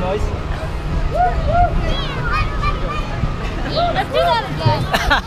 guys. Let's do that again.